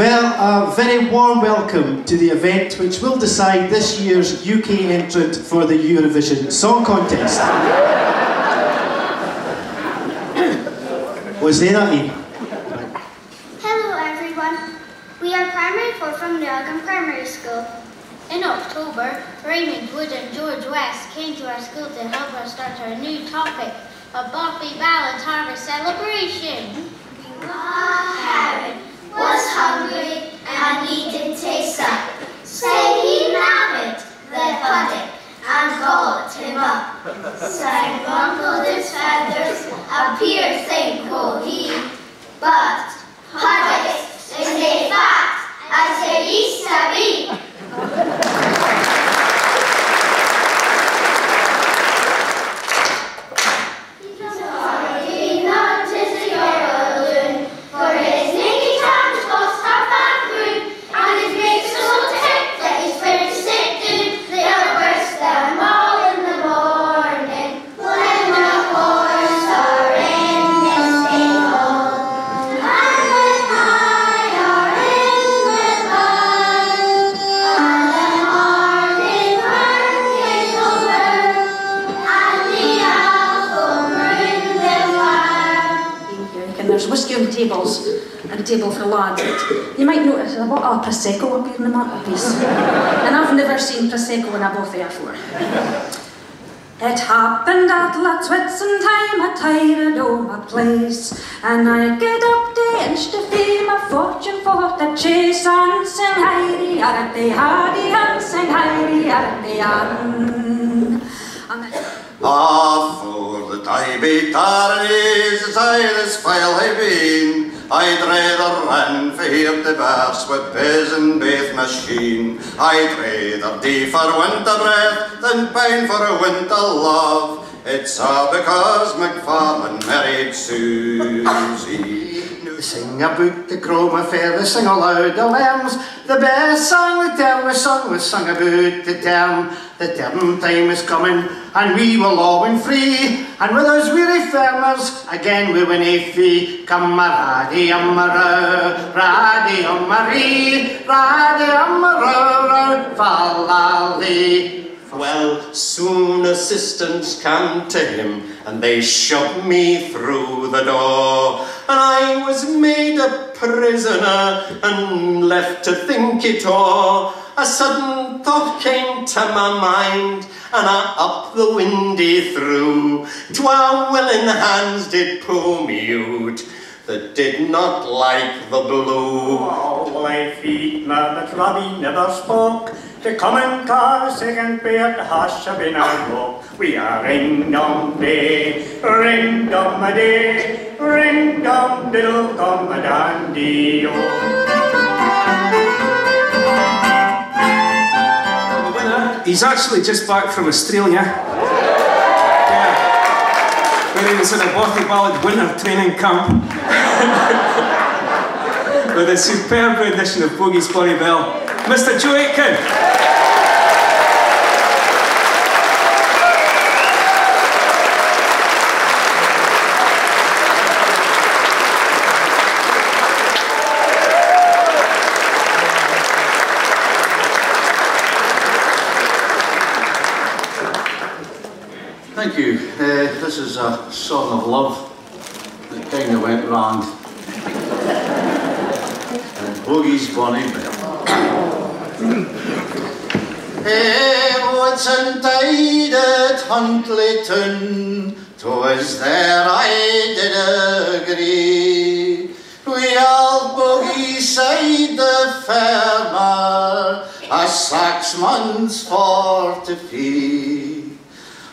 Well, a very warm welcome to the event which will decide this year's UK entrant for the Eurovision Song Contest. Was there that Ian? Hello everyone. We are primary 4 from New Elgin Primary School. In October, Raymond Wood and George West came to our school to help us start our new topic, a Bothy Ballad Harvest Celebration. Herod was hungry and he did taste up. Say he rabbit the pudding and called him up. Sang rumpled his feathers, a piercing quoth he. But there's whiskey on the tables and a table for lads. You might notice a bottle of Prosecco up here in the mantelpiece. and I've never seen Prosecco in a buffet before. It happened at Lads Whitsuntime at Tyradoma Place And I get up the inch to feel my fortune for the chase And sing Heidi Arate Hardy and sing Heidi Ann And I- That I be tarnies as I this file have been. I'd rather run for here to burst with biz and bath machine. I'd rather die for winter breath than pine for a winter love. It's all because McFarlane married Susie. Sing about the chroma fair, the sing aloud the lambs. The best song that ever sung was sung about the term. The term time is coming, and we will all win free. And with those weary farmers, again we win a fee. Come a raddy um a row, raddy um a ree, raddy um a row, row, fallally. Well, soon assistants came to him and they shoved me through the door. And I was made a prisoner and left to think it o'er. A sudden thought came to my mind and I up the windy threw. Twa willing hands did pull me out that did not like the blue. All my feet, man, but Robbie never spoke. The common car, second pair, hush of in our walk. We are ring dom day, ring dom a day, ring dom diddle come a dandy oh. He's actually just back from Australia. Yeah. Where he was in a Bothy Ballad winter training camp. With a superb rendition of Bogie's Bonnie Bell. Mr. Joe Aitken. Thank you. Uh, this is a song of love that kind of went round. and Bogie's Bonnie. Hey, what's untied at Huntlyton? 'Twas there I did agree. We all boogie side the farmer, a six months for to feed.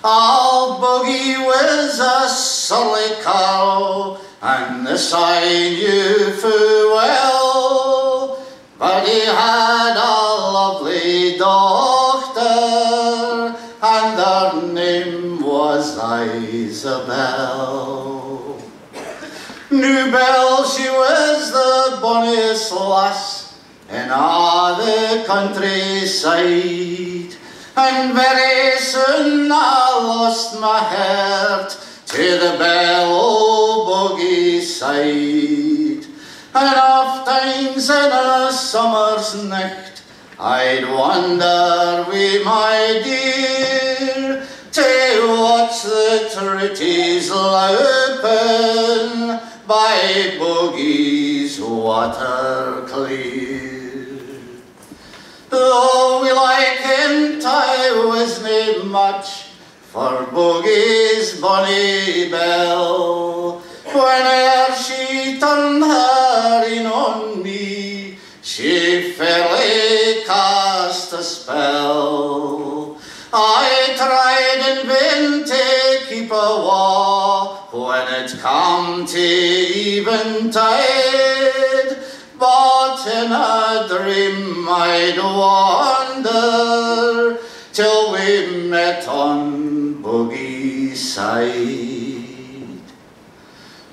All boogie was a sully cow, and this I knew full well. But he had a lovely daughter, and her name was Isabel. New Bell, she was the bonniest lass in all the countryside. And very soon I lost my heart to the bell oh, o' bogey side. And oft times in a summer's night I'd wander with my dear To watch the treaties loupen By Bogie's water clear Though we like him, I wasn't much for Bogie's bonny bell. Whene'er she turned her in on me, she fairly cast a spell. I tried in vain to keep a wa when it come to eventide, but in a dream I'd wander till we met on Bogie's side.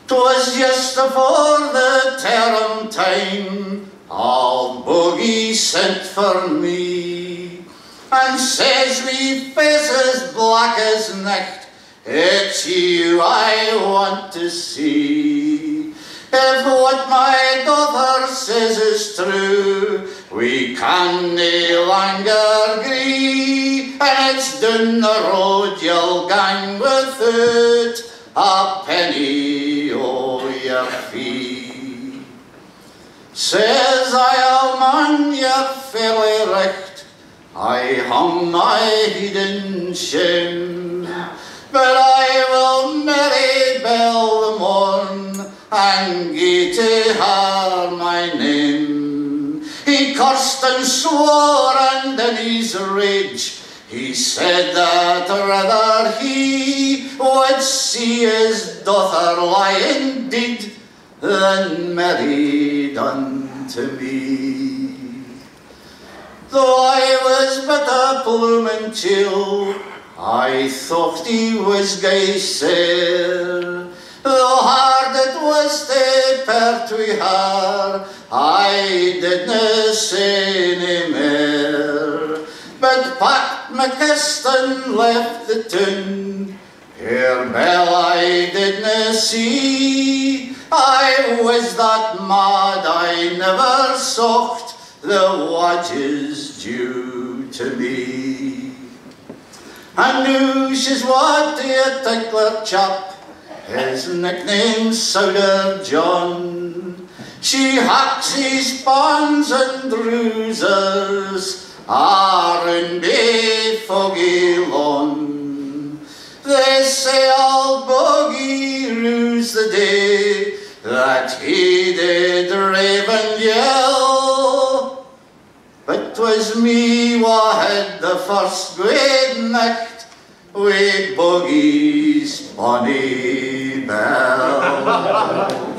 'Twas just afore the term time, old Boogie sent for me, and says we faces black as night, it's you I want to see. If what my daughter says is true, we can no longer agree, and it's down the road you'll gang without a penny o' your fee. Says I, old man, you're fairly right, I hung my head in shame, but I will marry Bell the morn and and swore, and in his rage he said that rather he would see his daughter lying dead than married unto me. Though I was but a blooming chill, I thought he was gay sair. Though hard it was to part with her, I didna say any mair. But Pat McKiston left the town, her bell I didna see. I was that mad I never sought the wages due to me. I knew she's what a tickler chap, his nickname's Soda John. She hacks his pans and around the foggy lawn. They say old Bogey rues the day that he did rave and yell. But 'twas me wha had the first great night with boogies, bonnie bell.